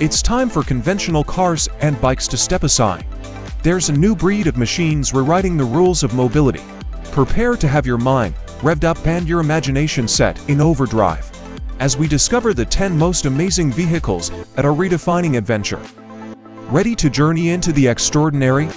It's time for conventional cars and bikes to step aside. There's a new breed of machines rewriting the rules of mobility. Prepare to have your mind revved up and your imagination set in overdrive as we discover the 10 most amazing vehicles at our redefining adventure. Ready to journey into the extraordinary?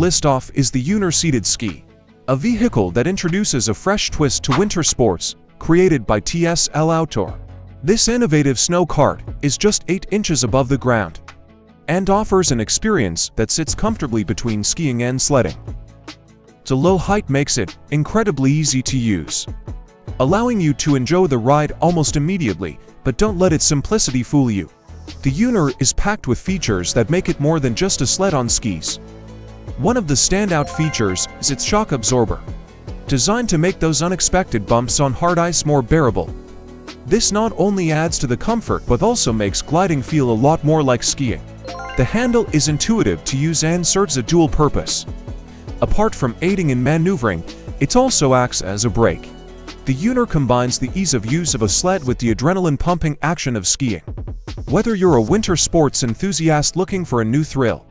List off is the Yooner Seated Ski, a vehicle that introduces a fresh twist to winter sports, created by TSL Outdoor. This innovative snow cart is just 8 inches above the ground and offers an experience that sits comfortably between skiing and sledding. The low height makes it incredibly easy to use, allowing you to enjoy the ride almost immediately, but don't let its simplicity fool you. The Yooner is packed with features that make it more than just a sled on skis. One of the standout features is its shock absorber, designed to make those unexpected bumps on hard ice more bearable. This not only adds to the comfort but also makes gliding feel a lot more like skiing. The handle is intuitive to use and serves a dual purpose. Apart from aiding in maneuvering, it also acts as a brake. The Yooner combines the ease of use of a sled with the adrenaline-pumping action of skiing. Whether you're a winter sports enthusiast looking for a new thrill,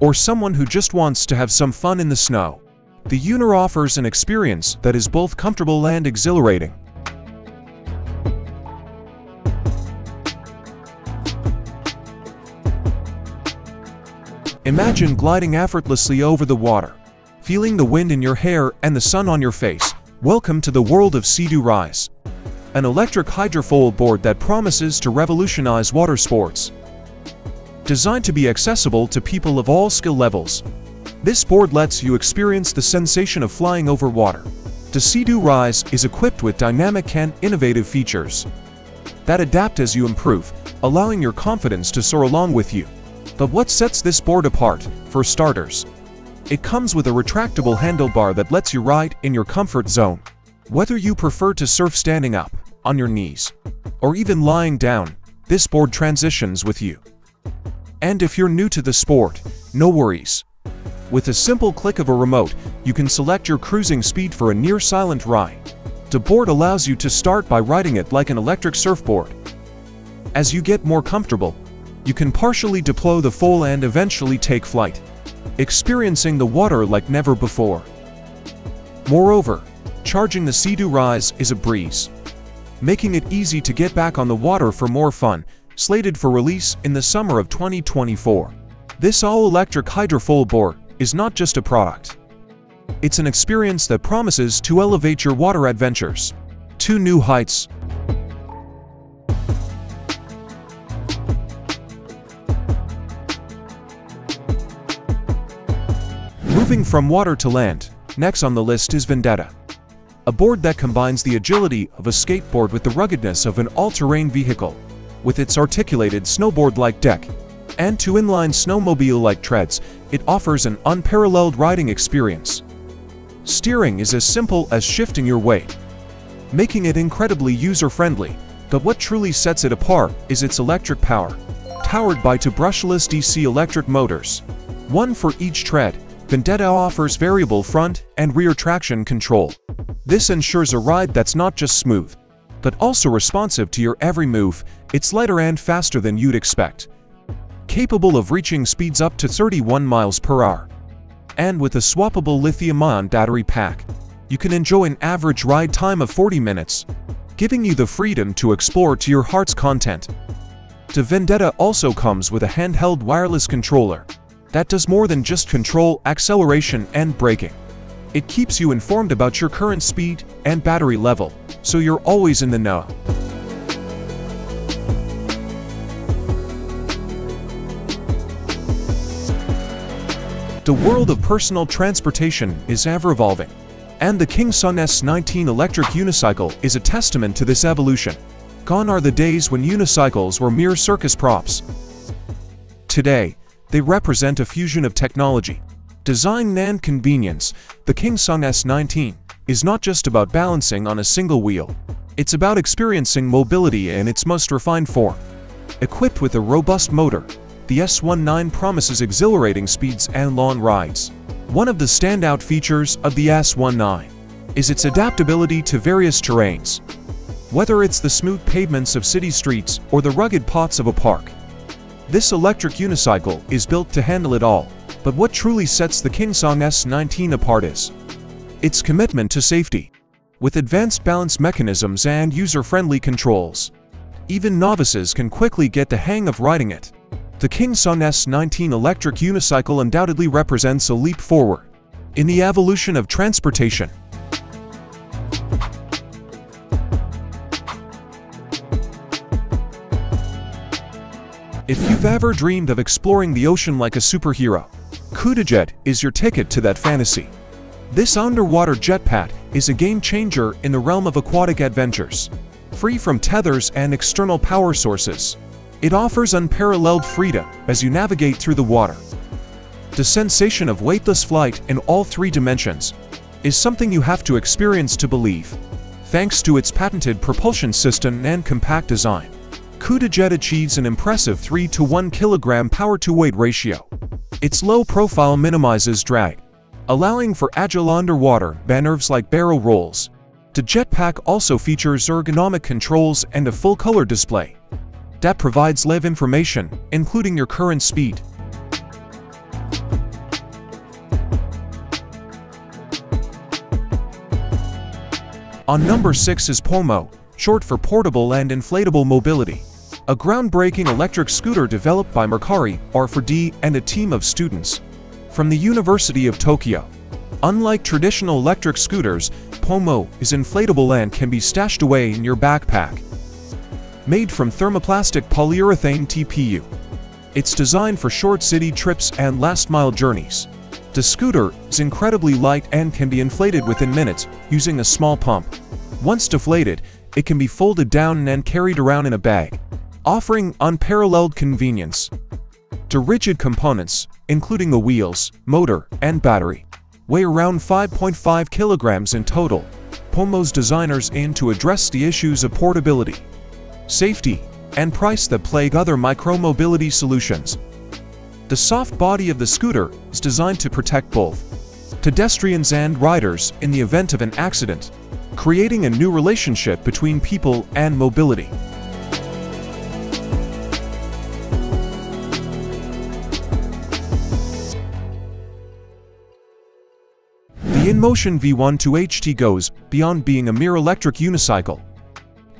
or someone who just wants to have some fun in the snow, the Yooner offers an experience that is both comfortable and exhilarating. Imagine gliding effortlessly over the water, feeling the wind in your hair and the sun on your face. Welcome to the world of Sea-Doo Rise, an electric hydrofoil board that promises to revolutionize water sports. Designed to be accessible to people of all skill levels, this board lets you experience the sensation of flying over water. The Sea-Doo Rise is equipped with dynamic and innovative features that adapt as you improve, allowing your confidence to soar along with you. But what sets this board apart, for starters? It comes with a retractable handlebar that lets you ride in your comfort zone. Whether you prefer to surf standing up, on your knees, or even lying down, this board transitions with you. And if you're new to the sport, no worries. With a simple click of a remote, you can select your cruising speed for a near-silent ride. The board allows you to start by riding it like an electric surfboard. As you get more comfortable, you can partially deploy the foil and eventually take flight, experiencing the water like never before. Moreover, charging the Sea-Doo Rise is a breeze, making it easy to get back on the water for more fun, slated for release in the summer of 2024. This all-electric hydrofoil board is not just a product. It's an experience that promises to elevate your water adventures to new heights. Moving from water to land, next on the list is Vendetta. A board that combines the agility of a skateboard with the ruggedness of an all-terrain vehicle. With its articulated snowboard-like deck and two inline snowmobile-like treads, it offers an unparalleled riding experience. Steering is as simple as shifting your weight, making it incredibly user-friendly, but what truly sets it apart is its electric power. Powered by two brushless DC electric motors, one for each tread, Vendetta offers variable front and rear traction control. This ensures a ride that's not just smooth, but also responsive to your every move, it's lighter and faster than you'd expect. Capable of reaching speeds up to 31 miles per hour. And with a swappable lithium-ion battery pack, you can enjoy an average ride time of 40 minutes, giving you the freedom to explore to your heart's content. The Vendetta also comes with a handheld wireless controller, that does more than just control acceleration and braking. It keeps you informed about your current speed and battery level, so you're always in the know. The world of personal transportation is ever-evolving, and the KingSong S19 electric unicycle is a testament to this evolution. Gone are the days when unicycles were mere circus props. Today, they represent a fusion of technology, design and convenience. The KingSong S19 is not just about balancing on a single wheel. It's about experiencing mobility in its most refined form. Equipped with a robust motor, the S19 promises exhilarating speeds and long rides. One of the standout features of the S19 is its adaptability to various terrains. Whether it's the smooth pavements of city streets or the rugged pots of a park, this electric unicycle is built to handle it all. But what truly sets the Kingsong S19 apart is its commitment to safety. With advanced balance mechanisms and user-friendly controls, even novices can quickly get the hang of riding it. The Kingsong S19 electric unicycle undoubtedly represents a leap forward in the evolution of transportation. If you've ever dreamed of exploring the ocean like a superhero, CudaJet is your ticket to that fantasy. This underwater jetpack is a game changer in the realm of aquatic adventures. Free from tethers and external power sources, it offers unparalleled freedom as you navigate through the water. The sensation of weightless flight in all three dimensions is something you have to experience to believe, thanks to its patented propulsion system and compact design. CudaJet achieves an impressive 3 to 1 kilogram power-to-weight ratio. Its low profile minimizes drag, allowing for agile underwater maneuvers like barrel rolls. The jetpack also features ergonomic controls and a full-color display that provides live information, including your current speed. On number 6 is Poimo, short for Portable and Inflatable Mobility a groundbreaking electric scooter developed by Mercari, R4D, and a team of students from the University of Tokyo. Unlike traditional electric scooters, Poimo is inflatable and can be stashed away in your backpack. Made from thermoplastic polyurethane TPU, it's designed for short city trips and last-mile journeys. The scooter is incredibly light and can be inflated within minutes using a small pump. Once deflated, it can be folded down and carried around in a bag offering unparalleled convenience. To rigid components, including the wheels, motor, and battery, weigh around 5.5 kilograms in total. Poimo's designers aim to address the issues of portability, safety, and price that plague other micromobility solutions. The soft body of the scooter is designed to protect both pedestrians and riders in the event of an accident, creating a new relationship between people and mobility. InMotion V12HT goes beyond being a mere electric unicycle.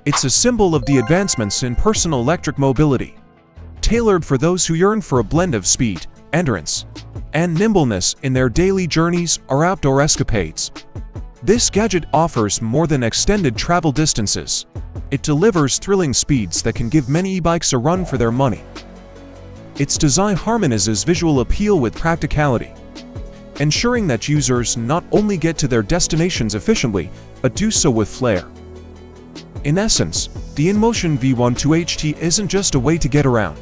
It's a symbol of the advancements in personal electric mobility, tailored for those who yearn for a blend of speed, endurance, and nimbleness in their daily journeys or outdoor escapades. This gadget offers more than extended travel distances. It delivers thrilling speeds that can give many e-bikes a run for their money. Its design harmonizes visual appeal with practicality, ensuring that users not only get to their destinations efficiently, but do so with flair. In essence, the InMotion V12HT isn't just a way to get around.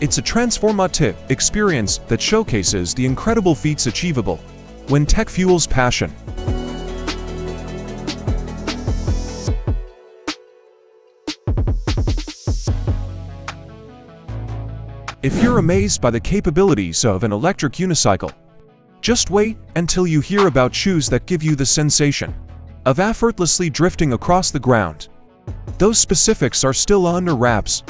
It's a transformative experience that showcases the incredible feats achievable when tech fuels passion. If you're amazed by the capabilities of an electric unicycle, just wait until you hear about shoes that give you the sensation of effortlessly drifting across the ground. Those specifics are still under wraps.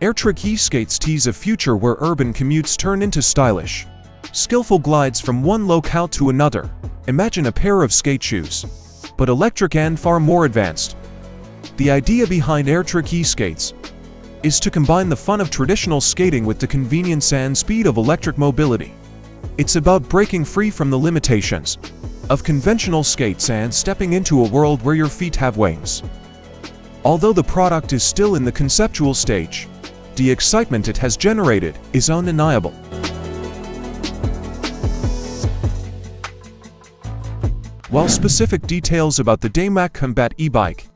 Airtrick e-skates tease a future where urban commutes turn into stylish, skillful glides from one locale to another. Imagine a pair of skate shoes, but electric and far more advanced. The idea behind Airtrick e-skates is to combine the fun of traditional skating with the convenience and speed of electric mobility. It's about breaking free from the limitations of conventional skates and stepping into a world where your feet have wings. Although the product is still in the conceptual stage, the excitement it has generated is undeniable. While specific details about the Daymak Combat e-bike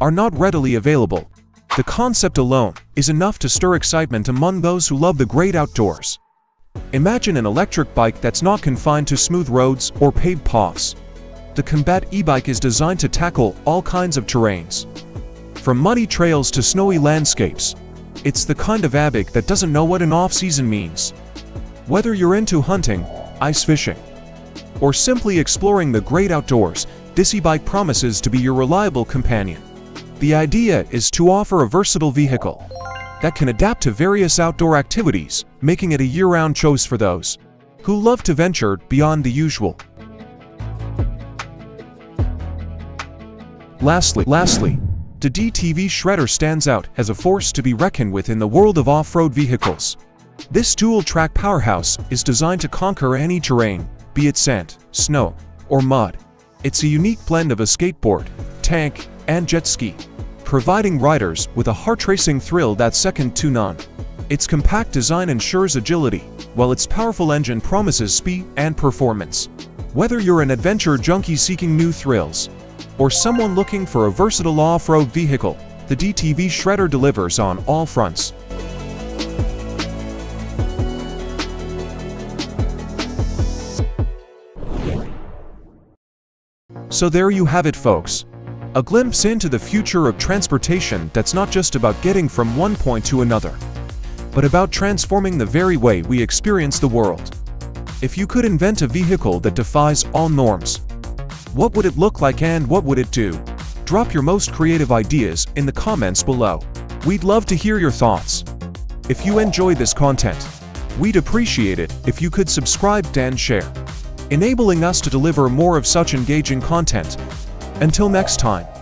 are not readily available, the concept alone is enough to stir excitement among those who love the great outdoors. Imagine an electric bike that's not confined to smooth roads or paved paths. The Combat e-bike is designed to tackle all kinds of terrains. From muddy trails to snowy landscapes, It's the kind of ABIC that doesn't know what an off-season means. Whether you're into hunting, ice fishing, or simply exploring the great outdoors, this e Bike promises to be your reliable companion. The idea is to offer a versatile vehicle that can adapt to various outdoor activities, making it a year-round choice for those who love to venture beyond the usual. Lastly, lastly, the DTV Shredder stands out as a force to be reckoned with in the world of off-road vehicles. This dual-track powerhouse is designed to conquer any terrain, be it sand, snow, or mud. It's a unique blend of a skateboard, tank, and jet ski, providing riders with a heart-racing thrill that's second to none. Its compact design ensures agility, while its powerful engine promises speed and performance. Whether you're an adventure junkie seeking new thrills, or someone looking for a versatile off-road vehicle, the DTV Shredder delivers on all fronts. So there you have it folks. A glimpse into the future of transportation that's not just about getting from one point to another, but about transforming the very way we experience the world. If you could invent a vehicle that defies all norms, what would it look like and what would it do? Drop your most creative ideas in the comments below. We'd love to hear your thoughts. If you enjoy this content, we'd appreciate it if you could subscribe and share enabling us to deliver more of such engaging content. Until next time.